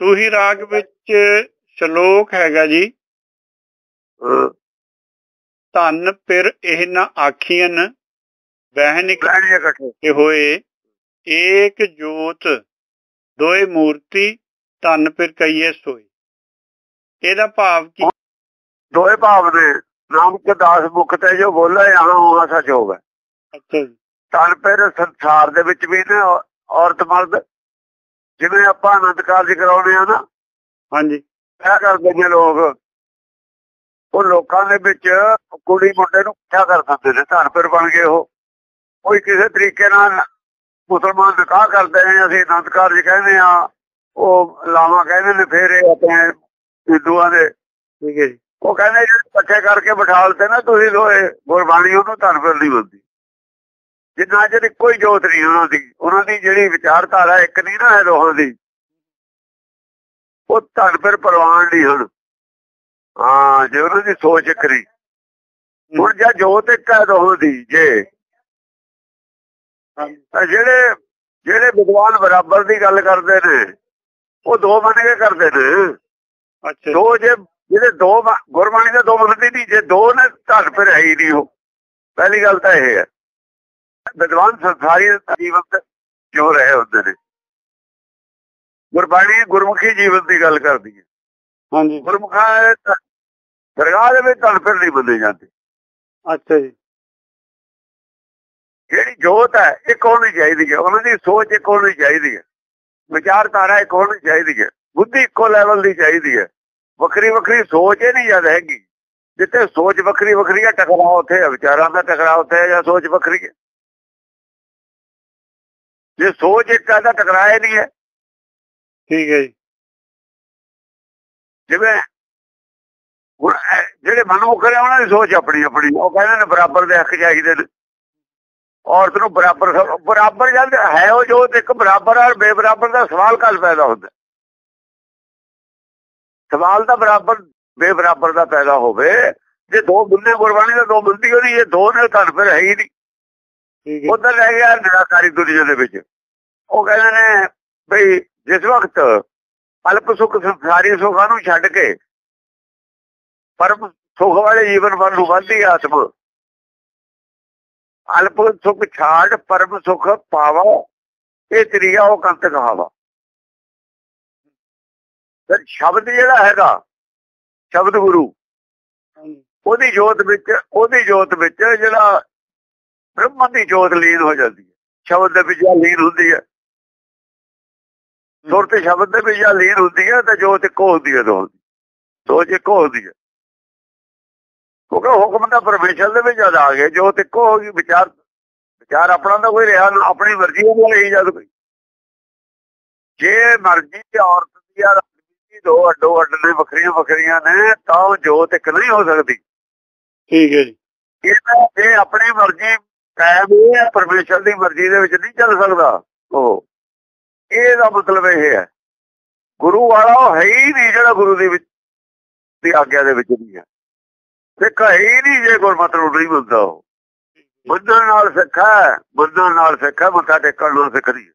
ਸੂਹੀ ਰਾਗ ਵਿੱਚ ਸ਼ਲੋਕ ਹੈਗਾ ਜੀ। ਧੰਨ ਪਿਰ ਇਹ ਨਾ ਆਖੀਆਂ ਬਹਿਨ ਇਕੱਠੇ ਹੋਏ ਏਕ ਜੋਤ ਦੋਏ ਮੂਰਤੀ ਧੰਨ ਪਿਰ ਕਈਏ ਸੋਈ ਇਹਦਾ ਭਾਵ ਕੀ? ਦੋਏ ਭਾਵ ਨੇ ਨਾਮਕ ਦਾਸ ਮੁਖ ਤੇ ਜੋ ਬੋਲੇ ਯਹਾਂ ਉਹ ਸੱਚ ਹੋਵੇ ਅੱਛਾ ਜੀ। ਤਨ ਫਿਰ ਸੰਸਾਰ ਦੇ ਵਿੱਚ ਵੀ ਨੇ ਔਰਤ ਮਰਦ ਜਿਵੇਂ ਆਪਾਂ ਆਨੰਦ ਕਾਰਜ ਕਰਾਉਨੇ ਆ ਨਾ ਹਾਂਜੀ। ਇਹ ਕਰਦੇ ਨੇ ਲੋਕ। ਉਹ ਲੋਕਾਂ ਦੇ ਵਿੱਚ ਕੁੜੀ ਮੁੰਡੇ ਨੂੰ ਇਕੱਠਾ ਕਰ ਦਿੰਦੇ ਨੇ ਧਨ ਫਿਰ ਬਣ ਗਏ ਉਹ। ਕੋਈ ਕਿਸੇ ਤਰੀਕੇ ਨਾਲ ਮੁਸਲਮਾਨ ਨਿਕਾਹ ਕਰਦੇ ਨੇ ਅਸੀਂ ਆਨੰਦ ਕਾਰਜ ਕਹਿੰਦੇ ਆ ਉਹ ਲਾਵਾਂ ਕਹਿੰਦੇ ਨੇ ਫਿਰ ਇਹ ਆਪਣੇ ਹਿੰਦੂਆਂ ਦੇ। ਠੀਕ ਹੈ ਜੀ। ਉਹ ਕਹਿੰਦੇ ਜਿਹੜੇ ਇਕੱਠੇ ਕਰਕੇ ਬਿਠਾ ਲਤੇ ਨਾ ਤੁਸੀਂ ਦੋਏ ਗੁਰਬਾਣੀ ਉਹਨੂੰ ਧਨ ਫਿਰ ਨਹੀਂ ਬੰਦੀ ਜਿੰਨਾ ਚਿਰ ਕੋਈ ਜੋਤ ਨਹੀਂ ਉਹਨਾਂ ਦੀ ਉਹਨਾਂ ਦੀ ਜਿਹੜੀ ਵਿਚਾਰਧਾਰਾ ਇੱਕ ਨਹੀਂ ਨਾ ਹੈ ਦੋਹਾਂ ਦੀ ਉਹ ਧਨ ਫਿਰ ਪ੍ਰਵਾਨ ਨਹੀਂ ਹੁਣ ਹਾਂ ਜੇ ਉਹਨਾਂ ਦੀ ਸੋਚ ਨਹੀਂ। ਹੁਣ ਜੇ ਜੋਤ ਇੱਕ ਹੈ ਦੋਹਾਂ ਦੀ ਜੇ ਜਿਹੜੇ ਜਿਹੜੇ ਵਿਦਵਾਨ ਬਰਾਬਰ ਦੀ ਗੱਲ ਕਰਦੇ ਨੇ ਉਹ ਦੋ ਮੰਨ ਕੇ ਕਰਦੇ ਨੇ। ਅੱਛਾ। ਦੋ ਜੇ ਜਿਹੜੇ ਦੋ ਗੁਰਬਾਣੀ ਦੇ ਦੋ ਮੰਨਦੇ ਨਹੀਂ ਜੇ ਦੋ ਨੇ ਧਨ ਫਿਰ ਹੈ ਹੀ ਨਹੀਂ ਉਹ। ਪਹਿਲੀ ਗੱਲ ਤਾਂ ਇਹ ਹੈ। ਵਿਦਵਾਨ ਸੰਸਾਰੀ ਜੀਵਨ ਜੋ ਰਹੇ ਹੁੰਦੇ ਨੇ ਗੁਰਬਾਣੀ ਗੁਰਮੁਖੀ ਜੀਵਨ ਦੀ ਗੱਲ ਕਰਦੀ ਹੈ। ਹਾਂਜੀ। ਗੁਰਮੁਖਾਂ ਦਰਗਾਹ ਦੇ ਵਿੱਚ ਫਿਰ ਨਹੀਂ ਬੰਦੇ ਜਾਂਦੇ। ਅੱਛਾ ਜੀ। ਜਿਹੜੀ ਜੋਤ ਹੈ ਇੱਕ ਹੋਣੀ ਚਾਹੀਦੀ ਹੈ? ਉਹਨਾਂ ਦੀ ਸੋਚ ਇੱਕ ਹੋਣੀ ਚਾਹੀਦੀ ਹੈ? ਵਿਚਾਰਧਾਰਾ ਇੱਕ ਹੋਣੀ ਚਾਹੀਦੀ ਹੈ? ਬੁੱਧੀ ਇੱਕੋ ਲੈਵਲ ਦੀ ਚਾਹੀਦੀ ਹੈ। ਵੱਖਰੀ ਵੱਖਰੀ ਸੋਚ ਇਹ ਨਹੀਂ ਜਦ ਹੈਗੀ। ਜਿੱਥੇ ਸੋਚ ਵੱਖਰੀ ਵੱਖਰੀ ਹੈ ਟਕਰਾਅ ਉੱਥੇ ਹੈ ਵਿਚਾਰਾਂ ਦਾ ਟਕਰਾਅ ਉੱਥੇ ਹੈ ਜਾਂ ਸੋਚ ਵੱਖਰੀ ਹੈ। ਜੇ ਸੋਚ ਇੱਕ ਟਕਰਾਅ ਹੀ ਨਹੀਂ ਹੈ। ਠੀਕ ਹੈ ਜੀ। ਜਿਵੇਂ ਜਿਹੜੇ ਮਨਮੁਖ ਨੇ ਉਹਨਾਂ ਦੀ ਸੋਚ ਆਪਣੀ ਆਪਣੀ ਉਹ ਕਹਿੰਦੇ ਨੇ ਬਰਾਬਰ ਦੇ ਹੱਕ ਚਾਹੀਦੇ ਨੇ। ਔਰਤ ਨੂੰ ਬਰਾਬਰ ਬਰਾਬਰ ਜਦ ਹੈ ਉਹ ਜੋ ਇੱਕ ਬਰਾਬਰ ਔਰ ਬੇਬਰਾਬਰ ਦਾ ਸਵਾਲ ਕੱਲ ਪੈਦਾ ਹੁੰਦਾ। ਸਵਾਲ ਤਾਂ ਬਰਾਬਰ ਬੇਬਰਾਬਰ ਦਾ ਪੈਦਾ ਹੋਵੇ। ਜੇ ਦੋ ਬੁੱਲੇ ਗੁਰਬਾਣੀ ਦਾ ਦੋ ਬੁੱਲਦੀ ਹੋਣੀ ਇਹ ਦੋ ਨੇ ਤਾਂ ਫਿਰ ਹੈ ਹੀ ਨਹੀਂ। ਉਧਰ ਰਹਿ ਗਿਆ ਨਿਰਾਕਾਰੀ ਦੁਨੀਆ ਦੇ ਵਿੱਚ। ਉਹ ਕਹਿੰਦੇ ਨੇ ਬਈ ਜਿਸ ਵਕਤ ਅਲਪ ਸੁਖ ਸੰਸਾਰੀ ਸੁਖਾਂ ਨੂੰ ਛੱਡ ਕੇ ਪਰਮ ਸੁਖ ਵਾਲੇ ਜੀਵਨ ਵੱਲ ਨੂੰ ਵਧਦੀ ਆਤਮਾ ਅਲਪ ਸੁਖ ਛਾੜ ਪਰਮ ਸੁਖ ਪਾਵਾ ਇਹ ਤਰੀਆ ਉਹ ਕੰਤ ਕਹਾਵਾ। ਫਿਰ ਸ਼ਬਦ ਜਿਹੜਾ ਹੈਗਾ ਸ਼ਬਦ ਗੁਰੂ ਉਹਦੀ ਜੋਤ ਵਿੱਚ ਉਹਦੀ ਜੋਤ ਵਿੱਚ ਜਿਹੜਾ ਬ੍ਰਹਮ ਦੀ ਜੋਤ ਲੀਨ ਹੋ ਜਾਂਦੀ ਹੈ। ਸ਼ਬਦ ਦੇ ਵਿੱਚ ਲੀਨ ਹੁੰਦੀ ਹੈ। ਸੁਰ ਤੇ ਸ਼ਬਦ ਦੇ ਵਿੱਚ ਲੀਨ ਹੁੰਦੀ ਹੈ ਤਾਂ ਜੋਤ ਇੱਕੋ ਹੁੰਦੀ ਹੈ ਦੋਹਾਂ ਦੀ। ਸੋਚ ਇੱਕੋ ਹੁੰਦੀ ਹੈ। ਕਿਉਂਕਿ ਹੁਕਮ ਤਾਂ ਪਰਮੇਸ਼ਰ ਦੇ ਵਿੱਚ ਆ ਗਏ ਜੋਤ ਇੱਕੋ ਹੋ ਗਈ ਵਿਚਾਰ ਵਿਚਾਰ ਆਪਣਾ ਤਾਂ ਕੋਈ ਰਿਹਾ ਨਾ ਆਪਣੀ ਮਰਜ਼ੀ ਨਾਲ ਹੀ ਜਦ ਕੋਈ। ਜੇ ਮਰਜ਼ੀ ਤੇ ਔਰਤ ਦੀ ਆ ਰਾਜਨੀਤੀ ਦੋ ਅੱਡੋ ਅੱਡ ਨੇ ਵੱਖਰੀਆਂ ਵੱਖਰੀਆਂ ਨੇ ਤਾਂ ਉਹ ਜੋਤ ਇੱਕ ਨਹੀਂ ਹੋ ਸਕਦੀ। ਠੀਕ ਹੈ ਜੀ। ਇਹ ਆਪਣੀ ਮਰਜ਼ੀ ਕਾਇਮ ਹੈ ਪਰਮੇਸ਼ਰ ਦੀ ਮਰਜ਼ੀ ਦੇ ਵਿੱਚ ਨਹੀਂ ਚੱਲ ਸਕਦਾ। ਉਹ, ਇਹਦਾ ਮਤਲਬ ਇਹ ਹੈ, ਗੁਰੂ ਵਾਲਾ ਉਹ ਹੈ ਹੀ ਨਹੀਂ ਜਿਹੜਾ ਗੁਰੂ ਦੇ ਵਿੱਚ, ਦੀ ਆਗਿਆ ਦੇ ਵਿੱਚ ਨਹੀਂ ਹੈ। ਸਿੱਖ ਹੈ ਹੀ ਨਹੀਂ ਜੇ ਗੁਰਮਤਿ ਨੂੰ ਨਹੀਂ ਮੰਨਦਾ ਉਹ। ਮੰਨਣ ਨਾਲ ਸਿੱਖ ਹੈ ਮੰਨਣ ਨਾਲ ਸਿੱਖ ਹੈ, ਮੱਥਾ ਟੇਕਣ ਨਾਲ ਸਿੱਖਦੀ